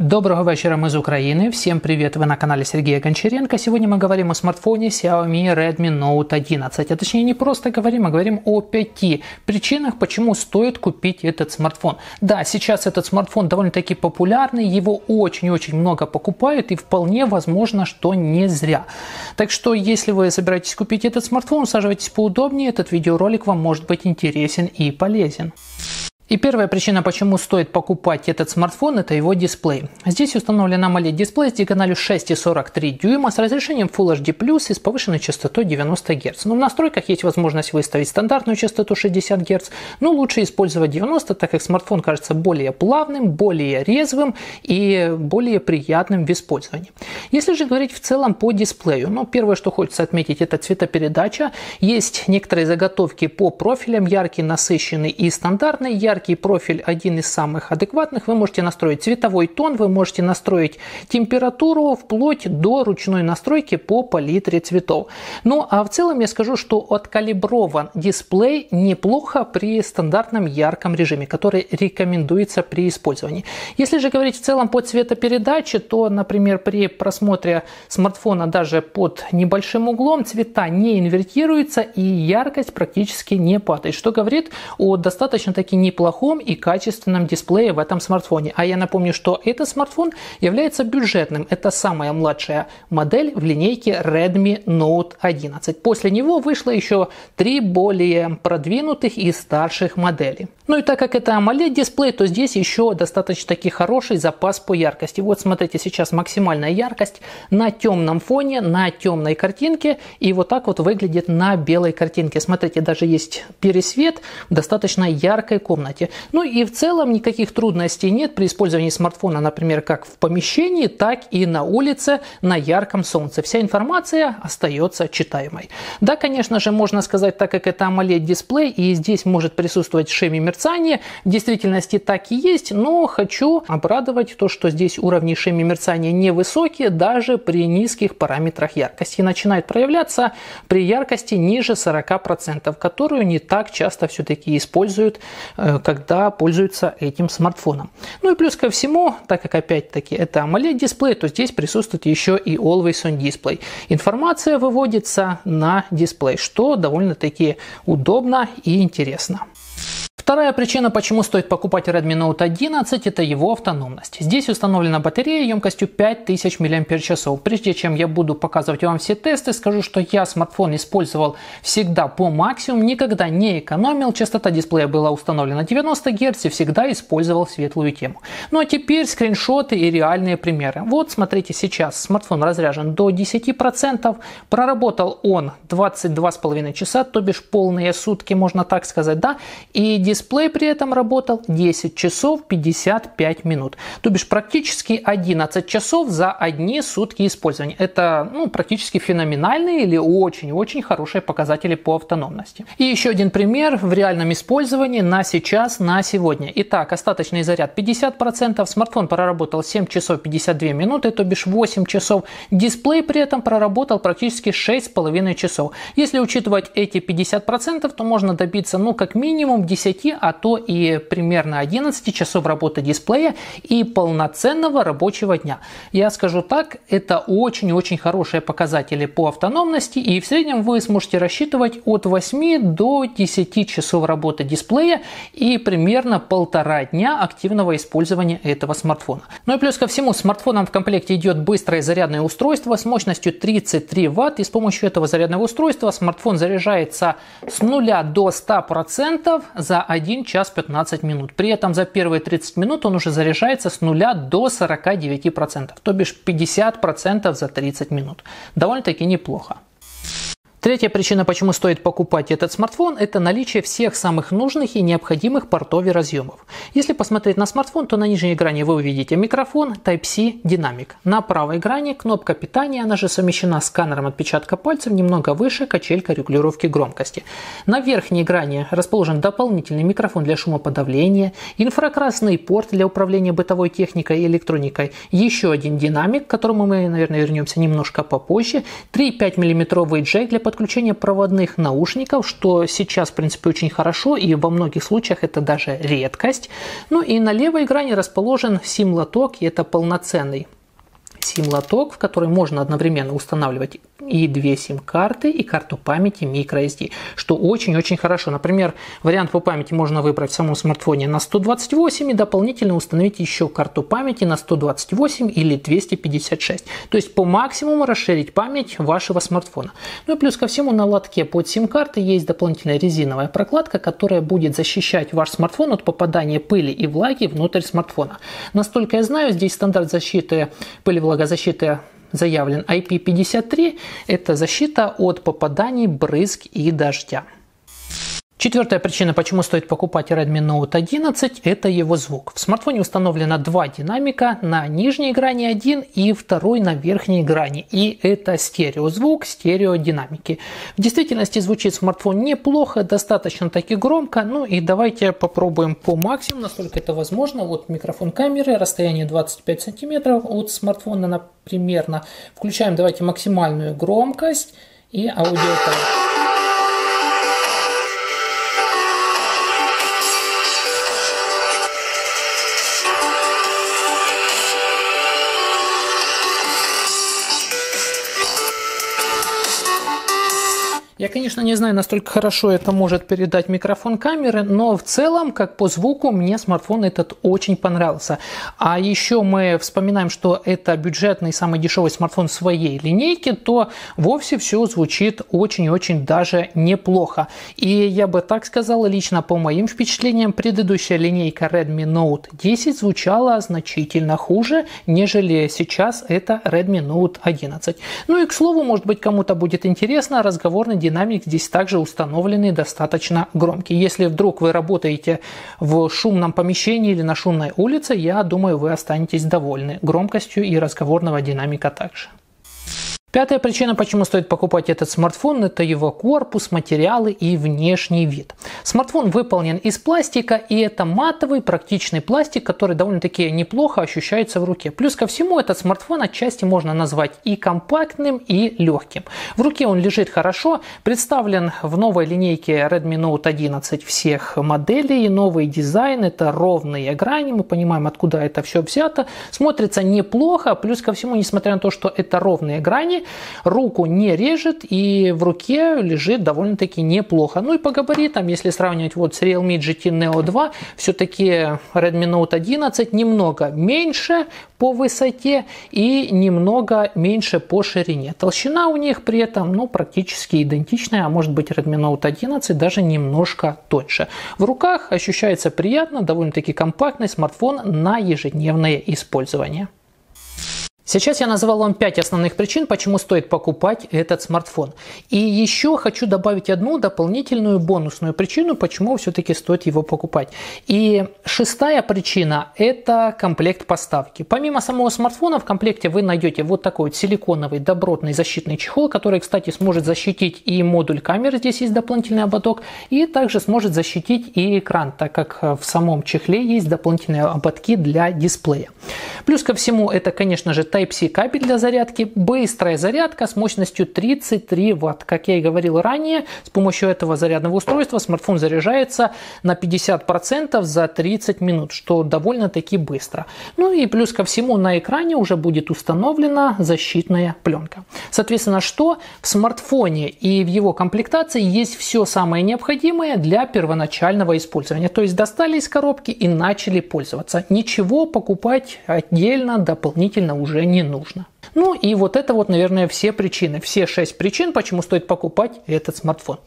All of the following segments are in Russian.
Доброго вечера, мы из Украины. Всем привет, вы на канале Сергея Гончаренко. Сегодня мы говорим о смартфоне Xiaomi Redmi Note 11. А точнее не просто говорим, а говорим о пяти причинах, почему стоит купить этот смартфон. Да, сейчас этот смартфон довольно-таки популярный, его очень-очень много покупают и вполне возможно, что не зря. Так что, если вы собираетесь купить этот смартфон, усаживайтесь поудобнее, этот видеоролик вам может быть интересен и полезен. И первая причина, почему стоит покупать этот смартфон, это его дисплей. Здесь установлен AMOLED дисплей с диагональю 6,43 дюйма с разрешением Full HD+, и с повышенной частотой 90 Гц. Но в настройках есть возможность выставить стандартную частоту 60 Гц, но лучше использовать 90, так как смартфон кажется более плавным, более резвым и более приятным в использовании. Если же говорить в целом по дисплею, ну первое, что хочется отметить, это цветопередача. Есть некоторые заготовки по профилям, яркий, насыщенный и стандартный, яркий яркий профиль один из самых адекватных. Вы можете настроить цветовой тон, вы можете настроить температуру вплоть до ручной настройки по палитре цветов. Ну а в целом я скажу, что откалиброван дисплей неплохо при стандартном ярком режиме, который рекомендуется при использовании. Если же говорить в целом по цветопередаче, то, например, при просмотре смартфона даже под небольшим углом цвета не инвертируются и яркость практически не падает, что говорит о достаточно таки неплохом неплохом и качественном дисплее в этом смартфоне. А я напомню, что этот смартфон является бюджетным. Это самая младшая модель в линейке Redmi Note 11. После него вышло еще три более продвинутых и старших модели. Ну и так как это AMOLED дисплей, то здесь еще достаточно таки хороший запас по яркости. Вот смотрите, сейчас максимальная яркость на темном фоне, на темной картинке. И вот так вот выглядит на белой картинке. Смотрите, даже есть пересвет в достаточно яркой комнате комнате. Ну и в целом никаких трудностей нет при использовании смартфона, например, как в помещении, так и на улице на ярком солнце. Вся информация остается читаемой. Да, конечно же, можно сказать, так как это AMOLED дисплей и здесь может присутствовать в шеме мерцания, в действительности так и есть, но хочу обрадовать то, что здесь уровни шеми мерцания невысокие, даже при низких параметрах яркости. Начинает проявляться при яркости ниже 40%, которую не так часто все-таки используют э, когда пользуются этим смартфоном. Ну и плюс ко всему, так как опять-таки это AMOLED дисплей, то здесь присутствует еще и Always On Display. Информация выводится на дисплей, что довольно-таки удобно и интересно. Вторая причина, почему стоит покупать Redmi Note 11, это его автономность. Здесь установлена батарея емкостью 5000 мАч. Прежде чем я буду показывать вам все тесты, скажу, что я смартфон использовал всегда по максимуму, никогда не экономил. Частота дисплея была установлена 90 Гц и всегда использовал светлую тему. Ну а теперь скриншоты и реальные примеры. Вот смотрите, сейчас смартфон разряжен до 10%, проработал он 22,5 часа, то бишь полные сутки, можно так сказать, да, и дисплей Дисплей при этом работал 10 часов 55 минут. То бишь практически 11 часов за одни сутки использования. Это ну, практически феноменальные или очень-очень хорошие показатели по автономности. И еще один пример в реальном использовании на сейчас, на сегодня. Итак, остаточный заряд 50%, смартфон проработал 7 часов 52 минуты, то бишь 8 часов. Дисплей при этом проработал практически 6,5 часов. Если учитывать эти 50%, то можно добиться ну как минимум 10 а то и примерно 11 часов работы дисплея и полноценного рабочего дня. Я скажу так, это очень-очень хорошие показатели по автономности и в среднем вы сможете рассчитывать от 8 до 10 часов работы дисплея и примерно полтора дня активного использования этого смартфона. Ну и плюс ко всему, смартфоном в комплекте идет быстрое зарядное устройство с мощностью 33 Вт и с помощью этого зарядного устройства смартфон заряжается с 0 до 100% за 1 час 15 минут. При этом за первые 30 минут он уже заряжается с 0 до 49%, то бишь 50% за 30 минут. Довольно-таки неплохо. Третья причина, почему стоит покупать этот смартфон, это наличие всех самых нужных и необходимых портов и разъемов. Если посмотреть на смартфон, то на нижней грани вы увидите микрофон, Type-C, динамик. На правой грани кнопка питания, она же совмещена с сканером отпечатка пальцев, немного выше качелька регулировки громкости. На верхней грани расположен дополнительный микрофон для шумоподавления, инфракрасный порт для управления бытовой техникой и электроникой, еще один динамик, к которому мы, наверное, вернемся немножко попозже, 3,5 мм джек для подключения проводных наушников, что сейчас, в принципе, очень хорошо, и во многих случаях это даже редкость. Ну и на левой грани расположен сим-лоток, и это полноценный сим-лоток, в который можно одновременно устанавливать и две сим-карты, и карту памяти microSD, что очень-очень хорошо. Например, вариант по памяти можно выбрать в самом смартфоне на 128 и дополнительно установить еще карту памяти на 128 или 256. То есть по максимуму расширить память вашего смартфона. Ну и плюс ко всему на лотке под сим-карты есть дополнительная резиновая прокладка, которая будет защищать ваш смартфон от попадания пыли и влаги внутрь смартфона. Настолько я знаю, здесь стандарт защиты пыли влагозащиты заявлен IP53 – это защита от попаданий, брызг и дождя. Четвертая причина, почему стоит покупать Redmi Note 11, это его звук. В смартфоне установлено два динамика, на нижней грани один и второй на верхней грани. И это стереозвук, стереодинамики. В действительности звучит смартфон неплохо, достаточно таки громко. Ну и давайте попробуем по максимуму, насколько это возможно. Вот микрофон камеры, расстояние 25 сантиметров от смартфона примерно. Включаем давайте максимальную громкость и аудио. Конечно, не знаю, настолько хорошо это может передать микрофон камеры, но в целом, как по звуку, мне смартфон этот очень понравился. А еще мы вспоминаем, что это бюджетный, самый дешевый смартфон своей линейки, то вовсе все звучит очень-очень даже неплохо. И я бы так сказал, лично по моим впечатлениям, предыдущая линейка Redmi Note 10 звучала значительно хуже, нежели сейчас это Redmi Note 11. Ну и к слову, может быть, кому-то будет интересно, разговорный динамик здесь также установленный достаточно громкий. Если вдруг вы работаете в шумном помещении или на шумной улице, я думаю, вы останетесь довольны громкостью и разговорного динамика также. Пятая причина, почему стоит покупать этот смартфон, это его корпус, материалы и внешний вид. Смартфон выполнен из пластика, и это матовый практичный пластик, который довольно-таки неплохо ощущается в руке. Плюс ко всему, этот смартфон отчасти можно назвать и компактным, и легким. В руке он лежит хорошо, представлен в новой линейке Redmi Note 11 всех моделей, новый дизайн, это ровные грани, мы понимаем, откуда это все взято, смотрится неплохо, плюс ко всему, несмотря на то, что это ровные грани, руку не режет и в руке лежит довольно-таки неплохо. Ну и по габаритам, если сравнивать вот с Realme GT Neo 2, все-таки Redmi Note 11 немного меньше по высоте и немного меньше по ширине. Толщина у них при этом ну, практически идентичная, а может быть Redmi Note 11 даже немножко тоньше. В руках ощущается приятно, довольно-таки компактный смартфон на ежедневное использование. Сейчас я назвал вам 5 основных причин, почему стоит покупать этот смартфон. И еще хочу добавить одну дополнительную бонусную причину, почему все-таки стоит его покупать. И шестая причина – это комплект поставки. Помимо самого смартфона в комплекте вы найдете вот такой вот силиконовый добротный защитный чехол, который, кстати, сможет защитить и модуль камеры, здесь есть дополнительный ободок, и также сможет защитить и экран, так как в самом чехле есть дополнительные ободки для дисплея. Плюс ко всему это, конечно же, Type-C кабель для зарядки, быстрая зарядка с мощностью 33 Вт. Как я и говорил ранее, с помощью этого зарядного устройства смартфон заряжается на 50% за 30 минут, что довольно-таки быстро. Ну и плюс ко всему на экране уже будет установлена защитная пленка. Соответственно, что в смартфоне и в его комплектации есть все самое необходимое для первоначального использования. То есть достали из коробки и начали пользоваться. Ничего покупать отдельно, дополнительно уже не нужно. Ну и вот это вот, наверное, все причины, все шесть причин, почему стоит покупать этот смартфон.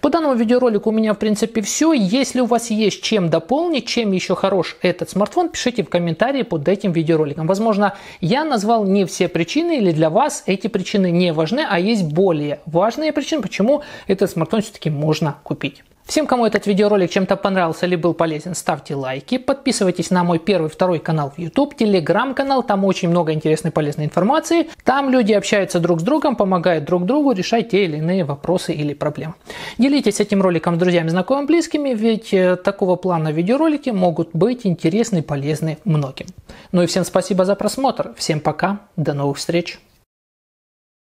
По данному видеоролику у меня, в принципе, все. Если у вас есть чем дополнить, чем еще хорош этот смартфон, пишите в комментарии под этим видеороликом. Возможно, я назвал не все причины или для вас эти причины не важны, а есть более важные причины, почему этот смартфон все-таки можно купить. Всем, кому этот видеоролик чем-то понравился или был полезен, ставьте лайки, подписывайтесь на мой первый, второй канал в YouTube, телеграм-канал, там очень много интересной полезной информации. Там люди общаются друг с другом, помогают друг другу решать те или иные вопросы или проблемы. Делитесь этим роликом с друзьями, знакомыми, близкими, ведь э, такого плана видеоролики могут быть интересны и полезны многим. Ну и всем спасибо за просмотр, всем пока, до новых встреч.